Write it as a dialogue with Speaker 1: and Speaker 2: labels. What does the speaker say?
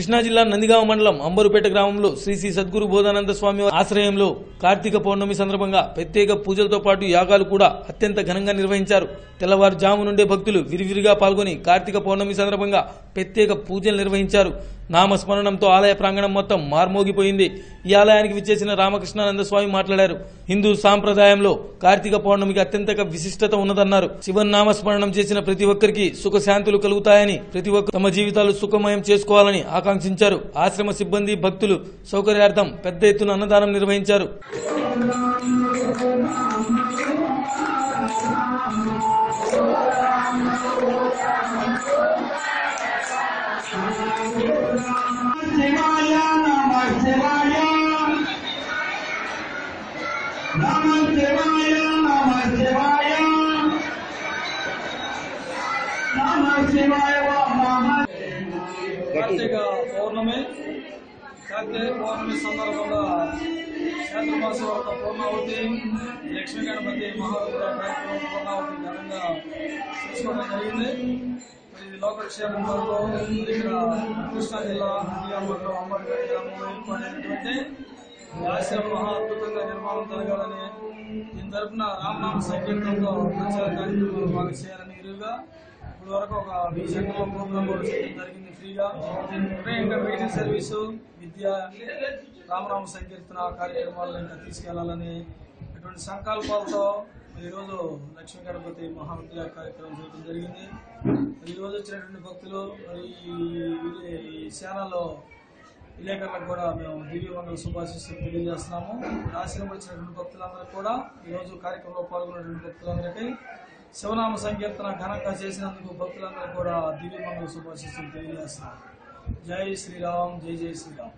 Speaker 1: కృష్ణా జిల్లా నందిగామ మండలం అంబరుపేట గ్రామంలో శ్రీ శ్రీ సద్గురు బోధానంద స్వామి ఆశ్రయంలో కార్తీక పౌర్ణమి సందర్భంగా ప్రత్యేక పూజలతో పాటు యాగాలు కూడా అత్యంత ఘనంగా నిర్వహించారు. తెల్లవారుజాము నుండే భక్తులు విరివిరిగా పాల్గొని కార్తీక పౌర్ణమి సందర్భంగా ప్రత్యేక పూజలు నిర్వహించారు. నామస్మరణంతో ఆలయ ప్రాంగణం మొత్తం మార్మోగిపోయింది. ఈ ఆలయానికి విచ్చేసిన రామకృష్ణానంద స్వామి మాట్లాడారు. హిందూ సాంప్రదాయంలో కార్తీక పౌర్ణమికి అత్యంత విశిష్టత ఉన్నదన్నారు. శివన్ నామస్మరణం చేసిన ప్రతి ఒక్కరికి సుఖశాంతులు కలుగుతాయని ప్రతి ఒక్కరు తమ జీవితాలు సుఖమయం చేసుకోవాలని ఆకాంక్షించారు. ఆశ్రమ సిబ్బంది భక్తులు సౌకర్యార్థం పెద్ద ఎత్తున అన్నదానం నిర్వహించారు.
Speaker 2: శివాయ నమ శివాయ నమ శివాయ నమ శివాయ నమ శివాయ నమ
Speaker 3: కార్తీక పౌర్ణమి కార్తీక పౌర్ణమి సందర్భంగా చాతుర్మాస పూర్ణావతి లక్ష్మీ గణపతి మహారుద్ర కార్యక్రమం పూర్ణావతి ఘనంగా చేసుకోవడం జరిగింది ఇది లోకక్షేమం ఇక్కడ కృష్ణా జిల్లా నందిగామలో అంబర్పేట గ్రామంలో ఏర్పడినటువంటి ఆశ్రమం మహా అద్భుతంగా నిర్మాణం జరగాలని దీని తరఫున రామనామ సంకీర్తనతో ప్రచార కార్యక్రమాలు బాగా చేయాలని ఇరువుగా ఇప్పుడు వరకు ఒక వెయ్యి సంఖ్యలో ప్రోగ్రామ్ కూడా చేయడం జరిగింది ఫ్రీగా. అంటే ఇంకా మెడికల్ సర్వీసు విద్య రామనామ సంకీర్తన కార్యక్రమాలను ఇంకా తీసుకెళ్ళాలని ఇటువంటి సంకల్పాలతో ఈరోజు లక్ష్మీ గణపతి మహావిద్య కార్యక్రమం చేయడం జరిగింది. ఈరోజు వచ్చినటువంటి భక్తులు మరి ఈ ఈ సేనలో విలేకరులకు కూడా మేము దివ్యమంగళ శుభాశిస్సులు తెలియజేస్తున్నాము. ఆశ్రమం వచ్చినటువంటి భక్తులందరూ కూడా ఈరోజు కార్యక్రమంలో పాల్గొన్నటువంటి భక్తులందరికీ శివనామ సంకీర్తన ఘనంగా చేసినందుకు భక్తులందరూ కూడా దివ్యమంగళ శుభాశిస్సులు తెలియజేస్తున్నాము జై శ్రీరామ్ జై జై శ్రీరామ్.